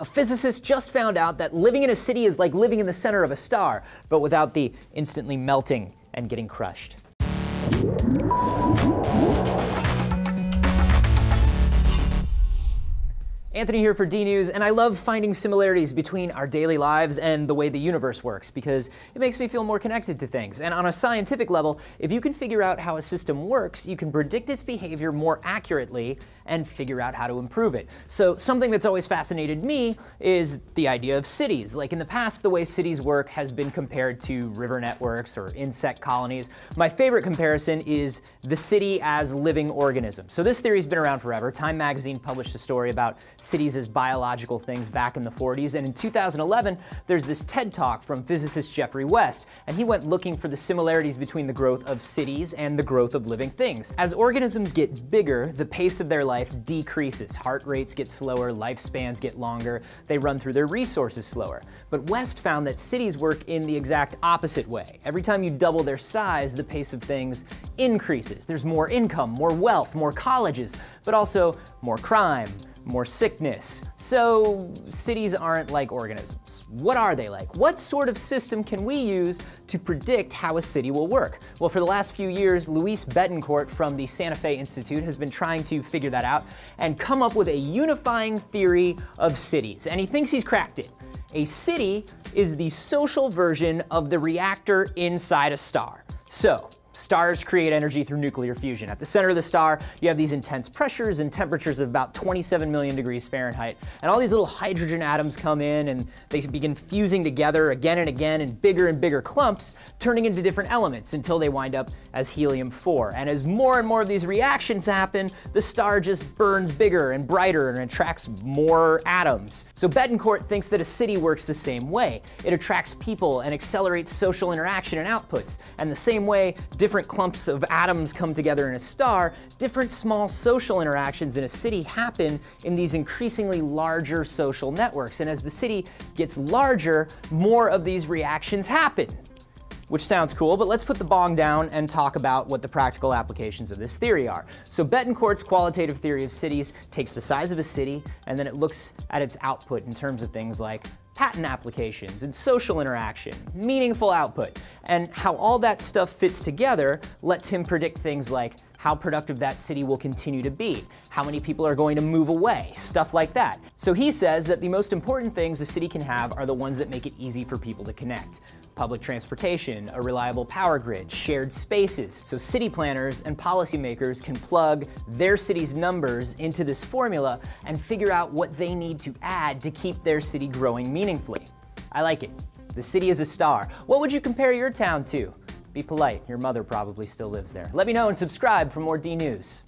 A physicist just found out that living in a city is like living in the center of a star, but without the instantly melting and getting crushed. Anthony here for D News, and I love finding similarities between our daily lives and the way the universe works because it makes me feel more connected to things. And on a scientific level, if you can figure out how a system works, you can predict its behavior more accurately and figure out how to improve it. So, something that's always fascinated me is the idea of cities. Like in the past, the way cities work has been compared to river networks or insect colonies. My favorite comparison is the city as living organisms. So, this theory's been around forever. Time magazine published a story about cities as biological things back in the 40s. And in 2011, there's this TED talk from physicist Geoffrey West, and he went looking for the similarities between the growth of cities and the growth of living things. As organisms get bigger, the pace of their life decreases. Heart rates get slower, lifespans get longer, they run through their resources slower. But West found that cities work in the exact opposite way. Every time you double their size, the pace of things increases. There's more income, more wealth, more colleges, but also more crime, more sickness. So cities aren't like organisms. What are they like? What sort of system can we use to predict how a city will work? Well, for the last few years, Luis Bettencourt from the Santa Fe Institute has been trying to figure that out and come up with a unifying theory of cities. And he thinks he's cracked it. A city is the social version of the reactor inside a star. So, Stars create energy through nuclear fusion. At the center of the star, you have these intense pressures and temperatures of about 27 million degrees Fahrenheit. And all these little hydrogen atoms come in and they begin fusing together again and again in bigger and bigger clumps, turning into different elements until they wind up as helium-4. And as more and more of these reactions happen, the star just burns bigger and brighter and attracts more atoms. So Bettencourt thinks that a city works the same way. It attracts people and accelerates social interaction and outputs. And the same way, different clumps of atoms come together in a star, different small social interactions in a city happen in these increasingly larger social networks. And as the city gets larger, more of these reactions happen which sounds cool, but let's put the bong down and talk about what the practical applications of this theory are. So Bettencourt's qualitative theory of cities takes the size of a city and then it looks at its output in terms of things like patent applications and social interaction, meaningful output, and how all that stuff fits together lets him predict things like how productive that city will continue to be, how many people are going to move away, stuff like that. So he says that the most important things a city can have are the ones that make it easy for people to connect public transportation, a reliable power grid, shared spaces. So city planners and policymakers can plug their city's numbers into this formula and figure out what they need to add to keep their city growing meaningfully. I like it. The city is a star. What would you compare your town to? Be polite, your mother probably still lives there. Let me know and subscribe for more D News.